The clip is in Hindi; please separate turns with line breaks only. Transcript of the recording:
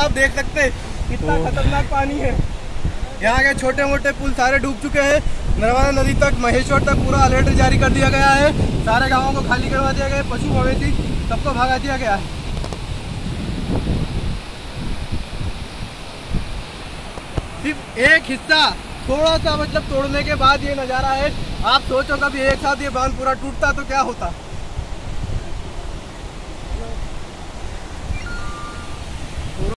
तो आप देख सकते हैं कितना तो- खतरनाक पानी है। यहाँ के छोटे मोटे पुल सारे डूब चुके हैं। नर्मदा नदी तक महेश्वर तक पूरा अलर्ट जारी कर दिया गया है। सारे गाँवों को खाली करवा दिया गया है पशु मवेशी सबको भगा दिया गया है। सिर्फ़ एक हिस्सा थोड़ा सा मतलब तोड़ने के बाद ये नज़ारा है। आप सोचो कभी एक साथ ये बाँध पूरा टूटता तो क्या होता?